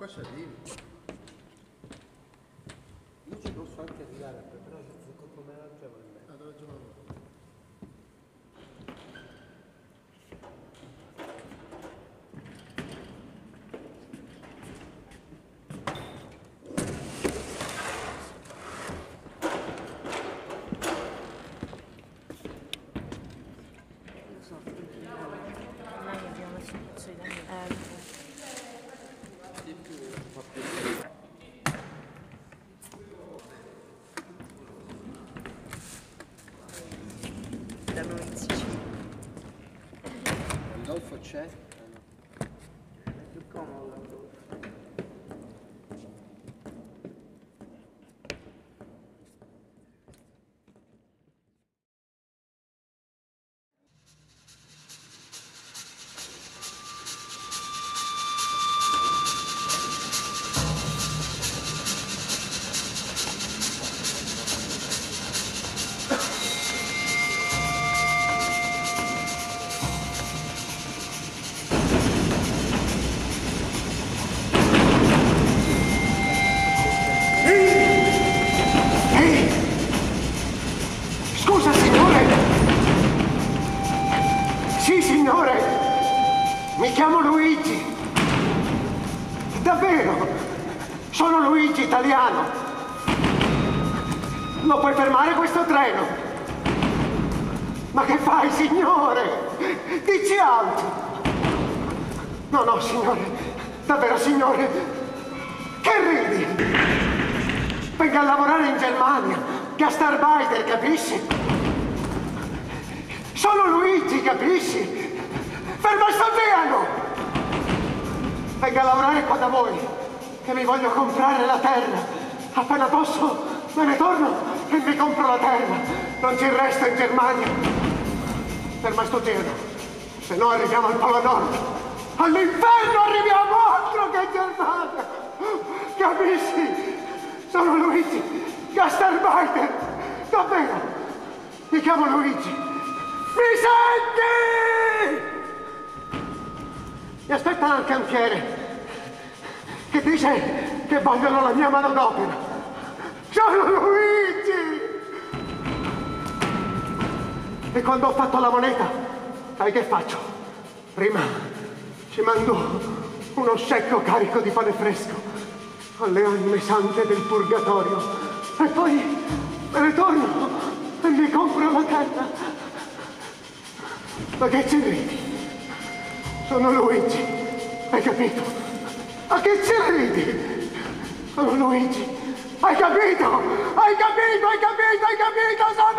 qua ci arrivi. Io ci posso anche arrivare, però secondo Check. Signore! Mi chiamo Luigi! Davvero! Sono Luigi, italiano! Lo puoi fermare questo treno? Ma che fai, signore? Dici altro! No, no, signore! Davvero, signore! Che ridi? Venga a lavorare in Germania, gastarbeiter, capisci? Sono Luigi, capisci? Ferma sto piano! Venga a lavorare qua da voi, che mi voglio comprare la terra. Appena posso, me ne torno e mi compro la terra. Non ci resta in Germania. Ferma sto giro, se no arriviamo al Polo Nord. All'inferno arriviamo altro che in Germania! Capisci? Sono Luigi, gastarbeiter, davvero. Mi chiamo Luigi. Mi senti? Mi aspetta il cantiere che dice che vogliono la mia manodopera. Sono Luigi! E quando ho fatto la moneta, sai che faccio? Prima ci mando uno secco carico di pane fresco alle anime sante del purgatorio e poi me ne torno e mi compro la terra. Ma che ci ridi? Sono Luigi, hai capito? Ma che ci ridi? Sono Luigi, hai capito? Hai capito? Hai capito? Hai capito? Sono!